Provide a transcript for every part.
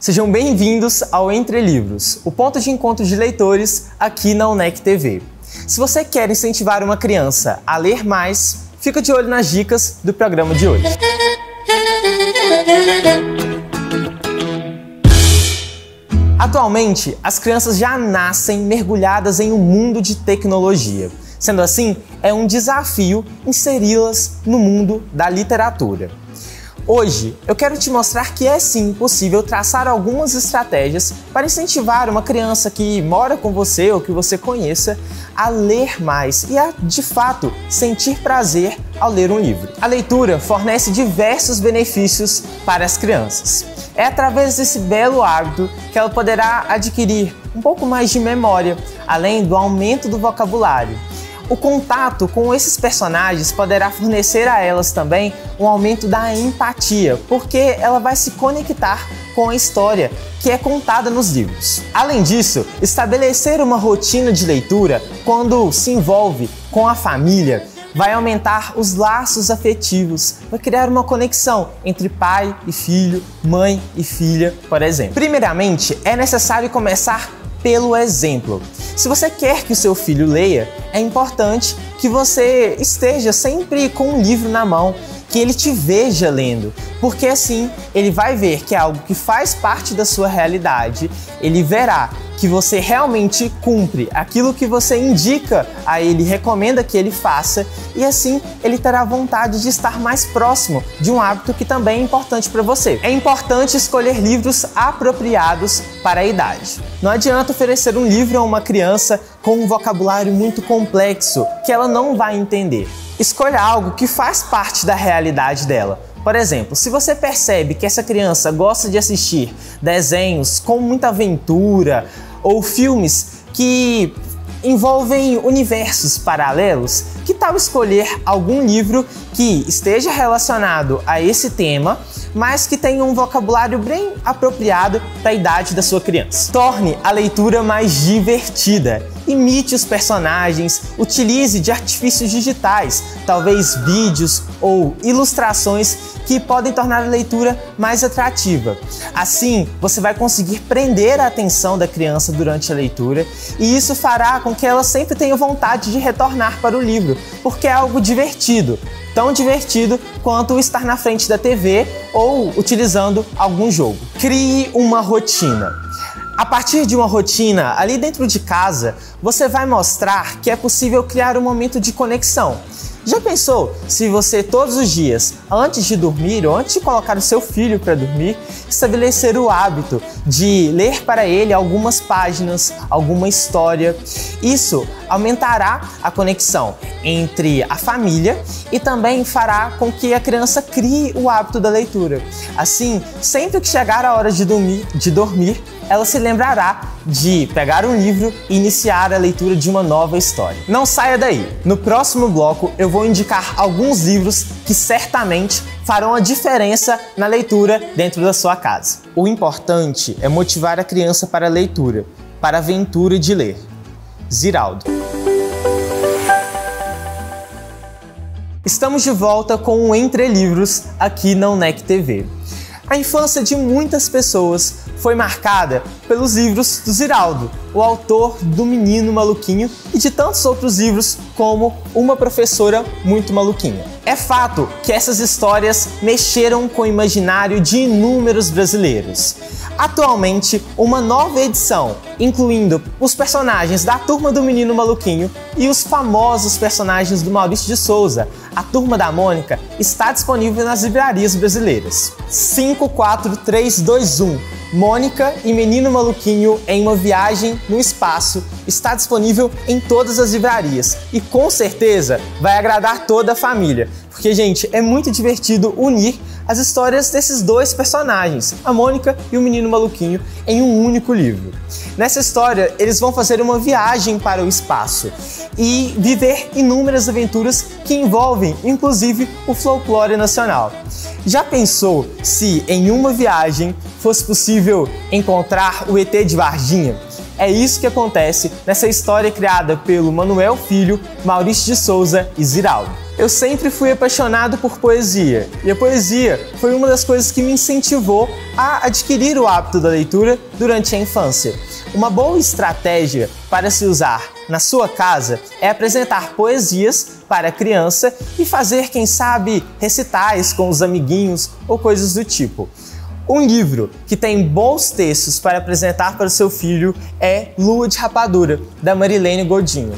Sejam bem-vindos ao Entre Livros, o ponto de encontro de leitores aqui na UNEC TV. Se você quer incentivar uma criança a ler mais, fica de olho nas dicas do programa de hoje. Atualmente, as crianças já nascem mergulhadas em um mundo de tecnologia. Sendo assim, é um desafio inseri-las no mundo da literatura. Hoje eu quero te mostrar que é sim possível traçar algumas estratégias para incentivar uma criança que mora com você ou que você conheça a ler mais e a, de fato, sentir prazer ao ler um livro. A leitura fornece diversos benefícios para as crianças. É através desse belo hábito que ela poderá adquirir um pouco mais de memória, além do aumento do vocabulário o contato com esses personagens poderá fornecer a elas também um aumento da empatia, porque ela vai se conectar com a história que é contada nos livros. Além disso, estabelecer uma rotina de leitura quando se envolve com a família vai aumentar os laços afetivos, vai criar uma conexão entre pai e filho, mãe e filha, por exemplo. Primeiramente, é necessário começar pelo exemplo. Se você quer que o seu filho leia, é importante que você esteja sempre com um livro na mão, que ele te veja lendo, porque assim ele vai ver que é algo que faz parte da sua realidade, ele verá que você realmente cumpre aquilo que você indica a ele, recomenda que ele faça, e assim ele terá vontade de estar mais próximo de um hábito que também é importante para você. É importante escolher livros apropriados para a idade. Não adianta oferecer um livro a uma criança com um vocabulário muito complexo que ela não vai entender. Escolha algo que faz parte da realidade dela. Por exemplo, se você percebe que essa criança gosta de assistir desenhos com muita aventura ou filmes que envolvem universos paralelos, que tal escolher algum livro que esteja relacionado a esse tema, mas que tenha um vocabulário bem apropriado para a idade da sua criança? Torne a leitura mais divertida imite os personagens, utilize de artifícios digitais, talvez vídeos ou ilustrações que podem tornar a leitura mais atrativa. Assim, você vai conseguir prender a atenção da criança durante a leitura e isso fará com que ela sempre tenha vontade de retornar para o livro, porque é algo divertido, tão divertido quanto estar na frente da TV ou utilizando algum jogo. Crie uma rotina. A partir de uma rotina ali dentro de casa, você vai mostrar que é possível criar um momento de conexão. Já pensou se você todos os dias, antes de dormir ou antes de colocar o seu filho para dormir, estabelecer o hábito de ler para ele algumas páginas, alguma história? Isso aumentará a conexão entre a família e também fará com que a criança crie o hábito da leitura. Assim, sempre que chegar a hora de dormir, de dormir ela se lembrará de pegar um livro e iniciar a leitura de uma nova história. Não saia daí! No próximo bloco eu vou indicar alguns livros que certamente farão a diferença na leitura dentro da sua casa. O importante é motivar a criança para a leitura, para a aventura de ler. Ziraldo. Estamos de volta com o Entre Livros aqui na UNEC TV. A infância de muitas pessoas foi marcada pelos livros do Ziraldo, o autor do Menino Maluquinho e de tantos outros livros como Uma Professora Muito Maluquinha. É fato que essas histórias mexeram com o imaginário de inúmeros brasileiros. Atualmente, uma nova edição, incluindo os personagens da Turma do Menino Maluquinho e os famosos personagens do Maurício de Souza, a Turma da Mônica, está disponível nas livrarias brasileiras. 54321 Mônica e Menino Maluquinho em uma viagem no espaço está disponível em todas as livrarias e com certeza vai agradar toda a família, porque gente, é muito divertido unir as histórias desses dois personagens, a Mônica e o Menino Maluquinho, em um único livro. Nessa história, eles vão fazer uma viagem para o espaço e viver inúmeras aventuras que envolvem, inclusive, o folclore nacional. Já pensou se em uma viagem fosse possível encontrar o ET de Varginha? É isso que acontece nessa história criada pelo Manuel Filho, Maurício de Souza e Ziraldo. Eu sempre fui apaixonado por poesia e a poesia foi uma das coisas que me incentivou a adquirir o hábito da leitura durante a infância. Uma boa estratégia para se usar na sua casa é apresentar poesias para a criança e fazer, quem sabe, recitais com os amiguinhos ou coisas do tipo. Um livro que tem bons textos para apresentar para o seu filho é Lua de Rapadura, da Marilene Godinho.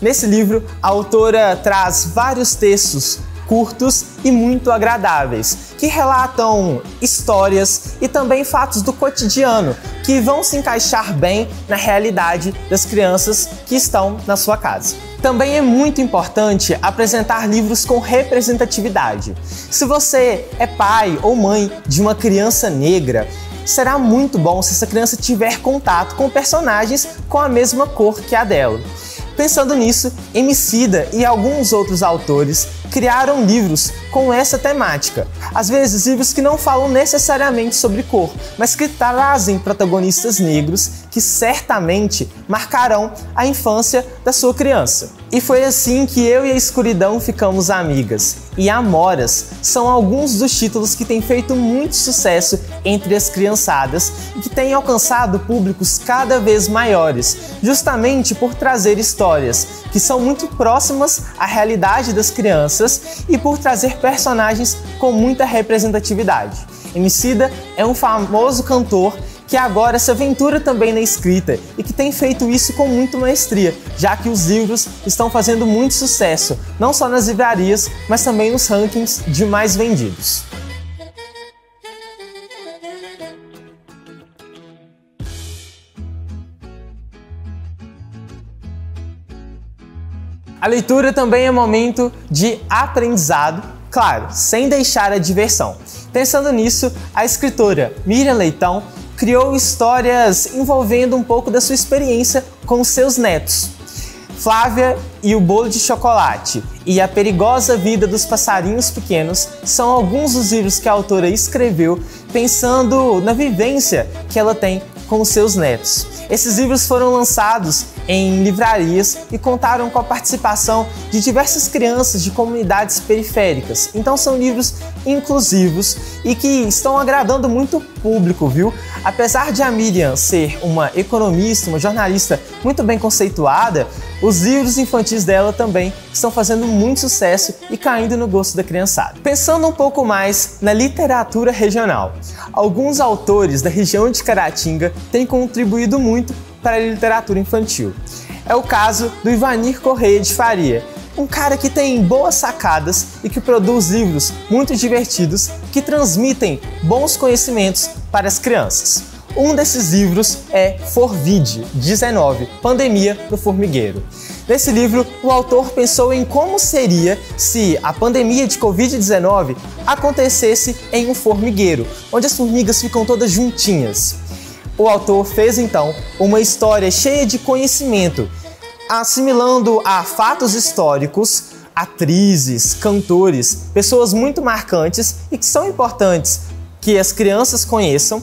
Nesse livro, a autora traz vários textos curtos e muito agradáveis, que relatam histórias e também fatos do cotidiano que vão se encaixar bem na realidade das crianças que estão na sua casa. Também é muito importante apresentar livros com representatividade. Se você é pai ou mãe de uma criança negra, será muito bom se essa criança tiver contato com personagens com a mesma cor que a dela. Pensando nisso, Emicida e alguns outros autores criaram livros com essa temática. Às vezes, livros que não falam necessariamente sobre cor, mas que trazem protagonistas negros que certamente marcarão a infância da sua criança. E foi assim que eu e a escuridão ficamos amigas. E Amoras são alguns dos títulos que têm feito muito sucesso entre as criançadas e que têm alcançado públicos cada vez maiores, justamente por trazer histórias que são muito próximas à realidade das crianças e por trazer personagens com muita representatividade. Emicida é um famoso cantor que agora se aventura também na escrita e que tem feito isso com muito maestria, já que os livros estão fazendo muito sucesso, não só nas livrarias, mas também nos rankings de mais vendidos. A leitura também é momento de aprendizado, claro, sem deixar a diversão. Pensando nisso, a escritora Miriam Leitão criou histórias envolvendo um pouco da sua experiência com seus netos. Flávia e o Bolo de Chocolate e A Perigosa Vida dos Passarinhos Pequenos são alguns dos livros que a autora escreveu pensando na vivência que ela tem com seus netos. Esses livros foram lançados em livrarias e contaram com a participação de diversas crianças de comunidades periféricas. Então são livros inclusivos e que estão agradando muito o público, viu? Apesar de a Miriam ser uma economista, uma jornalista muito bem conceituada, os livros infantis dela também estão fazendo muito sucesso e caindo no gosto da criançada. Pensando um pouco mais na literatura regional, alguns autores da região de Caratinga têm contribuído muito para a literatura infantil. É o caso do Ivanir Correia de Faria, um cara que tem boas sacadas e que produz livros muito divertidos que transmitem bons conhecimentos para as crianças. Um desses livros é Forvid 19 Pandemia no Formigueiro. Nesse livro, o autor pensou em como seria se a pandemia de Covid-19 acontecesse em um formigueiro, onde as formigas ficam todas juntinhas. O autor fez então uma história cheia de conhecimento assimilando a fatos históricos, atrizes, cantores, pessoas muito marcantes e que são importantes que as crianças conheçam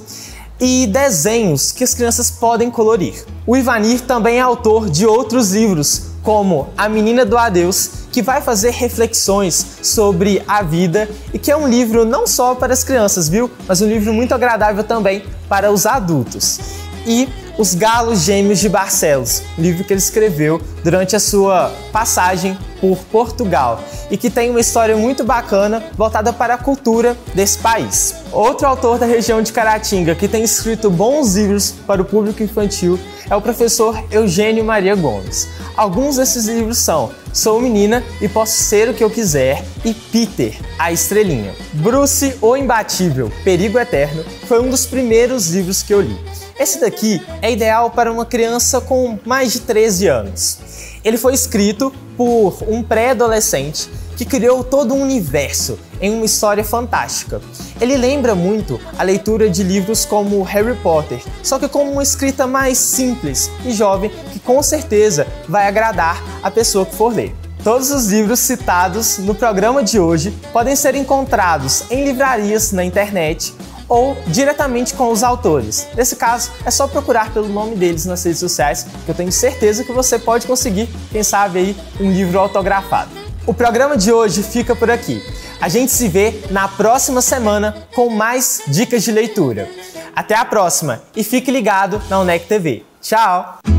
e desenhos que as crianças podem colorir. O Ivanir também é autor de outros livros, como A Menina do Adeus, que vai fazer reflexões sobre a vida e que é um livro não só para as crianças, viu? Mas um livro muito agradável também para os adultos. E os Galos Gêmeos de Barcelos, livro que ele escreveu durante a sua passagem por Portugal e que tem uma história muito bacana voltada para a cultura desse país. Outro autor da região de Caratinga que tem escrito bons livros para o público infantil é o professor Eugênio Maria Gomes. Alguns desses livros são Sou menina e posso ser o que eu quiser e Peter, a estrelinha. Bruce, o imbatível, Perigo Eterno foi um dos primeiros livros que eu li. Esse daqui é ideal para uma criança com mais de 13 anos. Ele foi escrito por um pré-adolescente que criou todo um universo em uma história fantástica. Ele lembra muito a leitura de livros como Harry Potter, só que com uma escrita mais simples e jovem que com certeza vai agradar a pessoa que for ler. Todos os livros citados no programa de hoje podem ser encontrados em livrarias na internet ou diretamente com os autores. Nesse caso, é só procurar pelo nome deles nas redes sociais, que eu tenho certeza que você pode conseguir, quem sabe aí, um livro autografado. O programa de hoje fica por aqui. A gente se vê na próxima semana com mais dicas de leitura. Até a próxima e fique ligado na UNEC TV. Tchau!